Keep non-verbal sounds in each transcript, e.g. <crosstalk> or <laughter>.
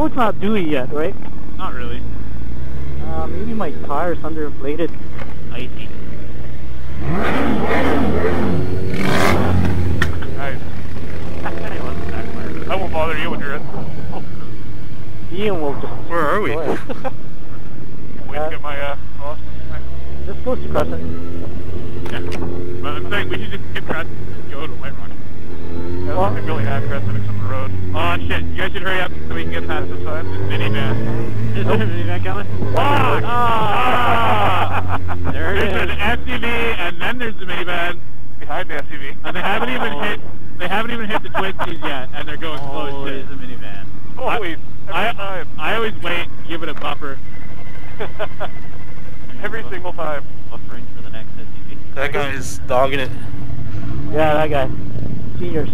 road's not dewy yet, right? Not really. Uh, maybe my tire's underinflated. Icy. Nice. <laughs> I won't bother you when you're in. Ian will just... Where are we? <laughs> <laughs> Wait to get my, uh, boss. This goes to Crescent. Yeah. But I'm saying we should just skip Crescent and go to White Rock. Yeah, Well- nothing really have Crescent except road. Oh shit, you guys should hurry up so we can get past this side. This minivan. Is there a minivan coming? Fuck! Ah! There it there's is. an SUV and then there's the minivan. Behind the SUV. And they haven't even Oh. hit they haven't even hit the twisties yet and they're going slow as Always shit. a minivan. Always. Every I, time. I always wait, give it a buffer. <laughs> Every single time. Buffering for the next SUV. That guy is dogging it. Yeah, that guy. Seniors.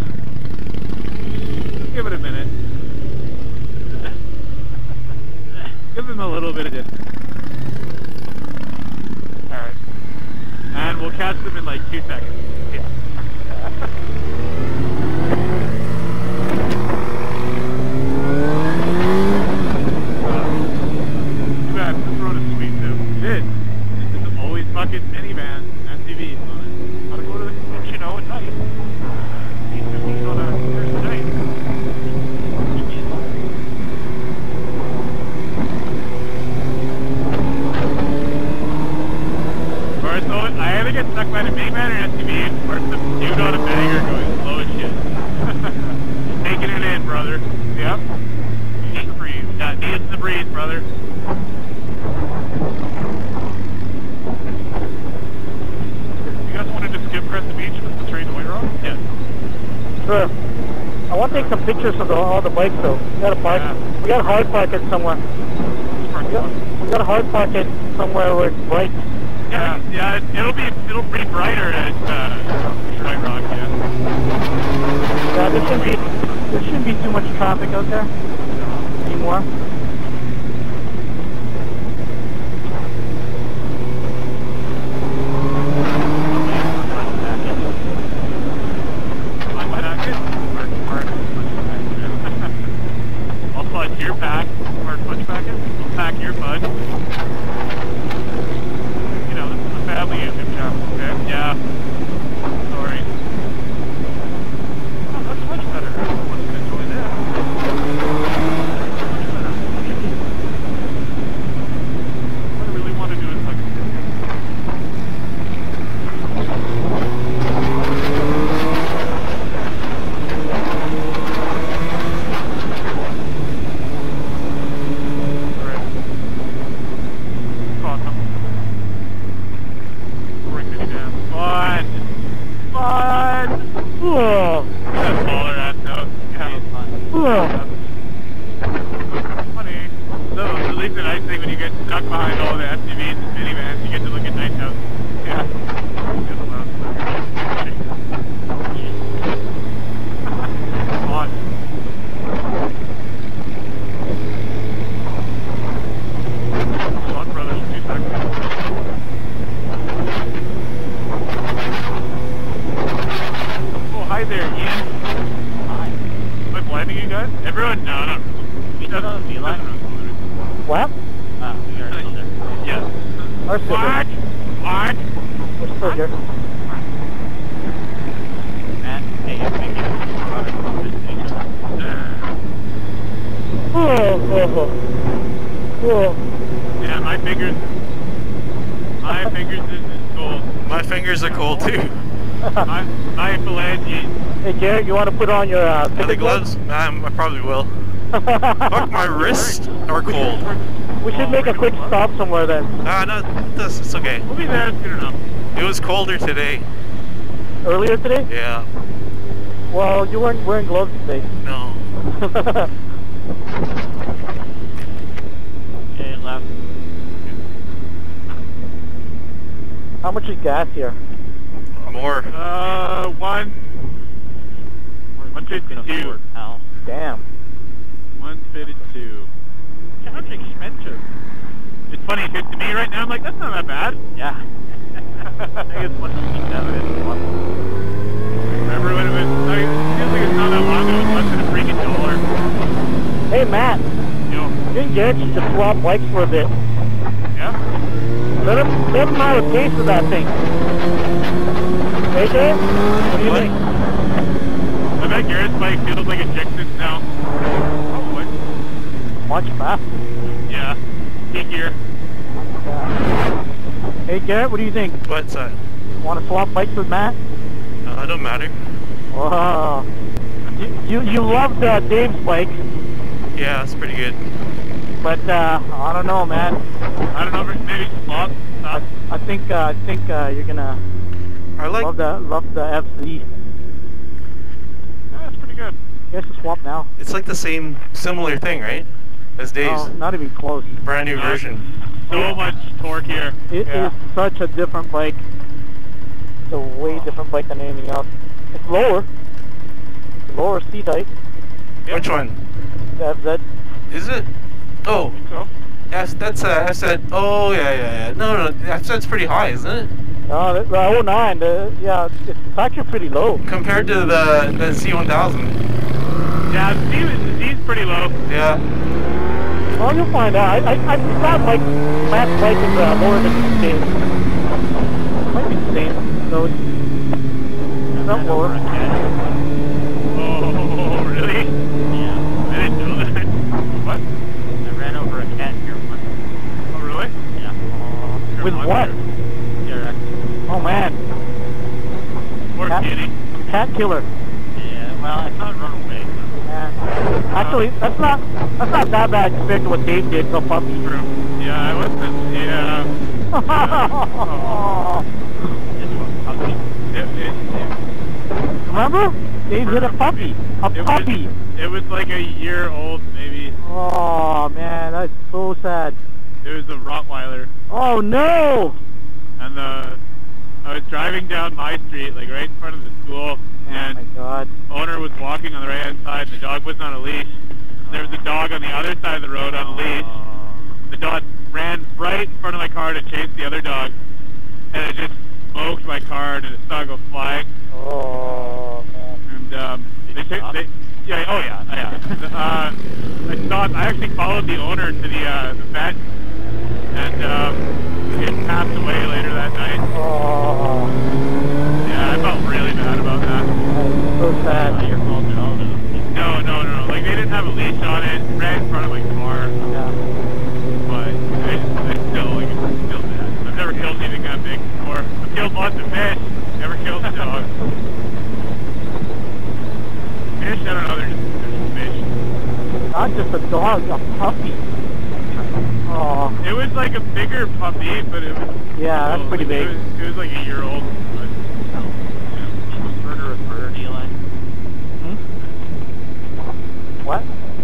Give it a minute. Give him a little bit of distance. Alright. And we'll catch them in like two seconds. Yeah. Too bad, this road is sweet too. It is. This is always fucking minivan, SUVs on it. Gotta go to the casino at night. Eat some meat on a Thursday night. Or it's always, I either get stuck by the minivan or SUV, or some dude on a bagger going slow as shit. Taking it in, Yep. Need the breeze. Yeah, needs the breeze, brother. You guys wanted to skip Crescent Beach with the train to White Rock? Yeah. Sure. I want to take some pictures of the, all the bikes though. We gotta park. Yeah. We gotta hard park it somewhere. We got, bus. we gotta hard park it somewhere where it's bright. Yeah, yeah, it- it'll be it'll be brighter at uh, White Rock, yeah. Yeah, there shouldn't be there shouldn't be too much traffic out there anymore. Fun packet? Or hard punch packet? I'll punch your pack. Hard punch packet? I'll pack your punch. You know, this is a family YouTube channel, okay? Yeah. Sorry. Oh, that's much better. Everyone's gonna enjoy that. Much better. What I really want to do is like Alright. Caught them. Bring me down. Fun. Fun. Whoa. That smaller ass note. Yeah. Whoa. Funny. So, at least the nice thing when you get stuck behind all the SUVs and minivans, you get to look at night house. Yeah. Get them out. Fun. Son Brothers in two seconds. Oh, hi there, Ian. Hi. Am I blinding you guys? Everyone, no, not really. He doesn't He line. What? Ah, we are still there. Yeah. Our still What? here. What? We're still here. Matt, hey, you're making Whoa. Whoa. Whoa. Whoa. Yeah, my fingers. My fingers is, is cold. My fingers are cold too. My, my phalanges. Hey Jared, you want to put on your uh, Are the picnic gloves? Um, I probably will. <laughs> Fuck, my wrists are cold. we should make a quick stop somewhere then. Ah, no, this, it's okay. We'll be there soon enough. It was colder today. Earlier today? Yeah. Well, you weren't wearing gloves today. No. <laughs> Okay, left. How much is gas here? More. Uh, one. One fifty-two. Damn. One fifty-two. Sounds expensive. It's funny, because to me right now, I'm like, that's not that bad. Yeah. <laughs> I think it's one fifty seven. Remember when it was? I mean, it feels like it's not that long ago. It was less than a freaking dollar. Hey Matt, Garrett should just swap bikes for a bit. Yeah. Let him, let him have a taste of that thing. Hey, Dave? What do you What? think? I bet Garrett's bike feels like a Gixxer now. Probably. Much faster. Yeah. Heat gear. Yeah. Hey, Garrett, what do you think? What's that? Want to swap bikes with Matt? Uh, it don't matter. Wow. You, you, you loved uh, Dave's bike, Yeah, it's pretty good. But uh, I don't know, man. I don't know, maybe swap. I, I think uh, I think uh, you're gonna I like. love the love the FZ. yeah, that's pretty good. You guys should swap now. It's like the same, similar thing, right? As Dave's No, not even close. brand new version. So much torque here. It is yeah. such a different bike. It's a way different bike than anything else. It's lower. Lower seat height. Yep. Which one? The FZ. Is it? Oh, yes, that's uh, I said. Oh yeah, yeah, yeah. No, no, that's that's pretty high, isn't it? No, the, the 09, the, yeah, it's, it's actually pretty low. Compared to the the C1000. yeah, the the Z's pretty low. Yeah. Well, you'll find out. I, I, I thought like Matt's bike is uh, lower than the same. Might be the same. So it's not lower. Oh, really? Yeah. I didn't know that. What? I ran over a cat here once. Oh, really? Yeah. Your With what? Direct. Oh man, Poor Cat- kitty. cat killer. Yeah, well, I it run away. Yeah. Actually, that's not that's not that bad compared to what Dave did to a puppy. True. Yeah, I was the, yeah. <laughs> It's a. It, it, it, Remember? Dave hit a puppy. A it puppy. Was, it was like a year old, maybe. Oh man, that's so sad. It was a Rottweiler. Oh no! And the, I was driving down my street, like right in front of the school, Oh my and god. owner was walking on the right hand side, and the dog wasn't on a leash. And there was a dog on the other side of the road on a leash. The dog ran right in front of my car to chase the other dog, and it just smoked my car, and it saw it go flying. Oh man. And um, they, took- stop? they, yeah, oh yeah, yeah. <laughs> uh, I stopped. I actually followed the owner to the uh, the vet, and um, he passed away later that night. Oh, Yeah, I felt really bad about that. that's so Not sad. your fault at all, though. No, no, no, no. Like they didn't have a leash on it. Ran in front of my car, Yeah. but I, I still like it's still bad. I've never killed anything that big before. I've killed lots of fish. Never killed a dog. Fish, I don't know. They're just, they're just fish. Not just a dog, a puppy. Oh, It was like a bigger puppy, but it was. Yeah, that's well, pretty like, big. It was, it was like a year old. But, Did you murder a bird, Eli? hmm? What?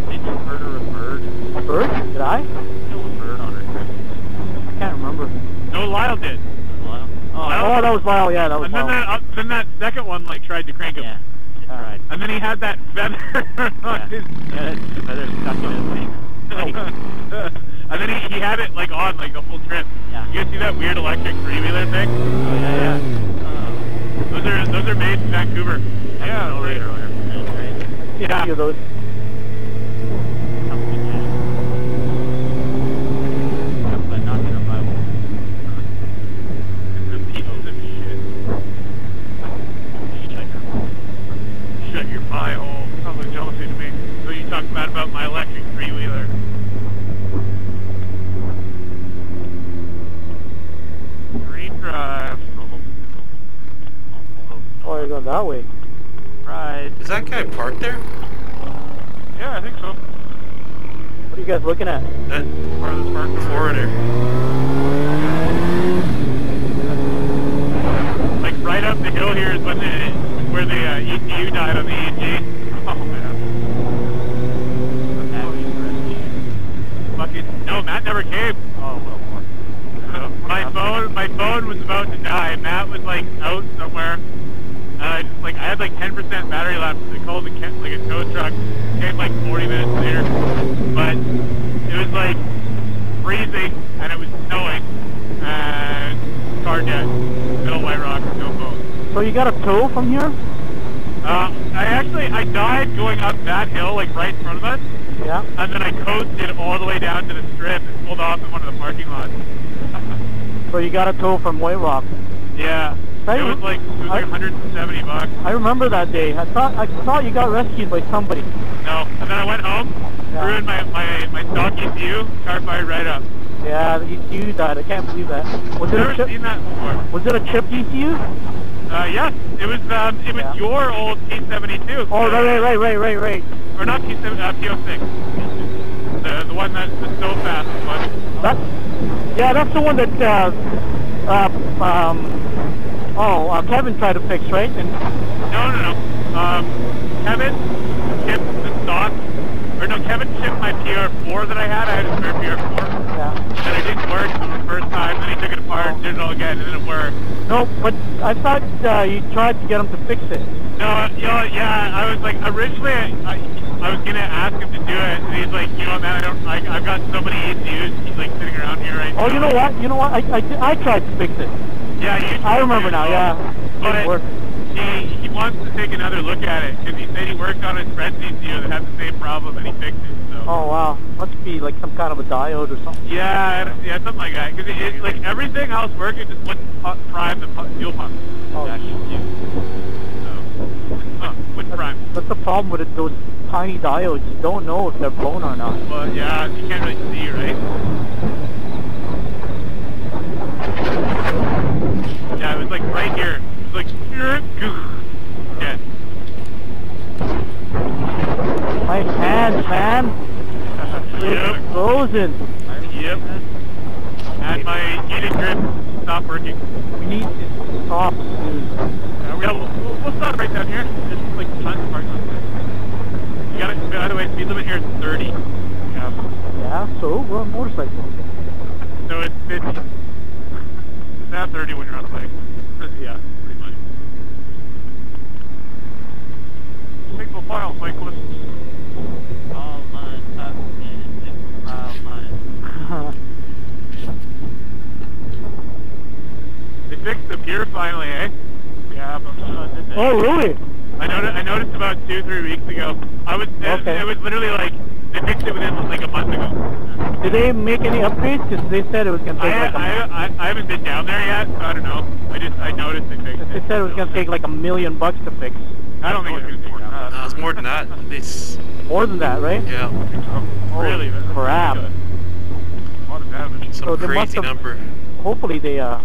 Did you murder a bird? A bird? Did I? Kill a bird on her Christmas. I can't remember. no, Lyle did. Lyle? Oh, Lyle- oh, that was Lyle. Yeah, that was And then that, uh, then that second one like tried to crank him. Yeah. It Uh, tried. And then he had that feather <laughs> on Yeah. his. Yeah, that's feather stuck in his <laughs> thing. <laughs> and then he, he had it like on like the whole trip. Yeah. You guys see that weird electric three wheeler thing? Oh, yeah, yeah. Uh, those are those are made in Vancouver. Yeah. no, right. earlier. That's right. Yeah. A few those. Something like that. Yeah, but not in a Bible. It's a piece of shit. Shut your Shut your pie hole. Sounds like jealousy to me. So you talk bad about my electric three wheeler. Marine Drive. Oh, you're going that way. Right. Is that guy parked there? Yeah, I think so. What are you guys looking at? That Part of the park over there. foreigner. Like right up the hill here is when the, where the uh, ECU died on the EG. <laughs> Oh man. That was interesting. Fucking no, Matt never came. Oh, well, more. My phone, my phone was about to die. Matt was like out somewhere. I like I had like 10% battery left. I called the like a tow truck. Came like 40 minutes later, but it was like freezing and it was snowing and car dead. Middle White Rock, no phone. So you got a tow from here? Uh, I actually I died going up that hill like right in front of us, Yeah. And then I coasted all the way down to the strip and pulled off in one of the parking lots. <laughs> So you got a tow from White Rock. yeah. Hey, It was like it was like I- 170 bucks. I remember that day. I thought I thought you got rescued by somebody. No. And then I went home, Yeah. in my my my stock ECU, car fired right up. Yeah, the ECU died. I can't believe that. Was I've it a never chip? seen that before. Was it a chipped ECU? Uh, yes, it was um, it was Yeah. your old T72. Oh, right, right, right, right, right, right. Or not T7, uh, T06. The the one that's so fast one. That, yeah, that's the one that, uh, uh, um, oh, uh, Kevin tried to fix, right? And No, no, no. Um, Kevin shipped the stock, or no, Kevin shipped my PR4 that I had. I had a spare PR4, yeah. and it didn't work the first time. Then he took it apart, did it all again, and then it worked. No, but I thought uh, you tried to get him to fix it. No, you know, yeah, I was like, originally, I, I, I was gonna ask him to do it, and he's like, you know, man, I don't, like, I've got so many ECUs, he's like sitting around here right now. Oh, you know what? You know what? I, I, I tried to fix it. Yeah, you. I remember now, yeah. But work. he he wants to take another look at it because he said he worked on his friend's ECU that had the same problem and he fixed it. So. Oh, wow. Must be like some kind of a diode or something. Yeah, yeah, something like that. Because it, it, like everything else worked, it just wouldn't prime the fuel pump. Oh, ECU. So, huh, wouldn't prime. That's the problem with it, those tiny diodes. You don't know if they're blown or not. Well, yeah, you can't really see, right? Yeah, it was like right here. It was like, <laughs> yeah. My hands, man. Yep. It's frozen. Yep. And my unit grip stopped working. We need to stop soon. Yeah, we'll, we'll, we'll stop right down here. Just like tons of parking lots. You got it. By the way, speed limit here is 30. Yeah. Yeah, so we're on motorcycles. So it's 50. It's not 30 when you're on a bike. Yeah, pretty much. Single file cyclists. All mine, up and all mine. They fixed the gear finally, eh? Yeah, but uh, did they? oh, really? I noticed. I noticed about two, three weeks ago. I was. It, Okay. it was literally like they fixed it within like a month ago. Did they make any upgrades? Because they said it was going to I, take like a I, I, I haven't been down there yet, so I don't know. I just I noticed they fixed They said it was going to take like a million bucks to fix. I don't think it's gonna take that. No, it's more than that. It's More than that, right? yeah, Really? Crap. good. A lot of damage. some So they must crazy have- number. Hopefully they, uh,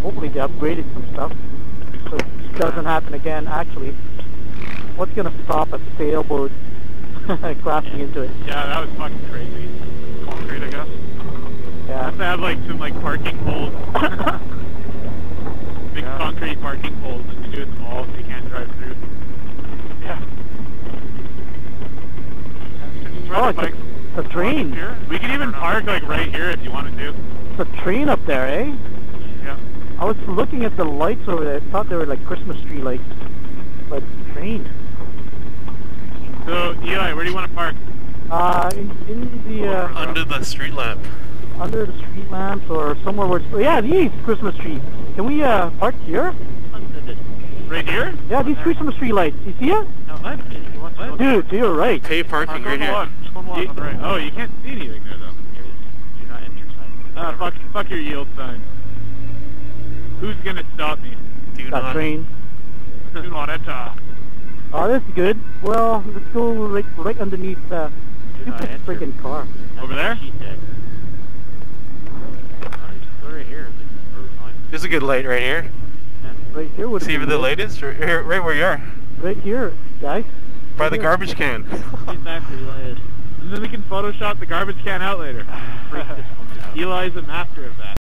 hopefully they upgraded some stuff. So it doesn't happen again. Actually, what's going to stop a sailboat <laughs> crashing into it? Yeah, that was fucking crazy. Concrete, I guess. Yeah. have to have like some like parking poles. <laughs> Big Yeah. concrete parking poles that you do at the mall so you can't drive through. Yeah. Oh, it's bike a, a train. We can even park like right here if you wanted to. It's a train up there, eh? Yeah. I was looking at the lights over there. I thought they were like Christmas tree lights. But train. So Eli, where do you want to park? Uh, in, in the, uh, Under the street lamp. under the street lamps or somewhere where it's, yeah, these Christmas trees. Can we, uh, park here? Under the Right here? Yeah, these Christmas tree lights. You see it? No, what? You want Dude, to your right. Pay parking Uh, right here. on. Go on, on the right. Oh, you can't see anything there though. You're not interested. Ah, fuck, fuck your yield sign. Who's gonna stop me? Do That not. train. Do not enter. Oh, that's good. Well, let's go right, right underneath, uh, Do not stupid enter. freaking car. Over there? She said. Why don't you just go right here? Like, road line. There's a good light right here. Right here would See where the light is? Right, here- right where you are. Right here, guys. By the Here. garbage can. Exactly, Eli is. And then we can Photoshop the garbage can out later. <laughs> Freak this. Eli's a master of that.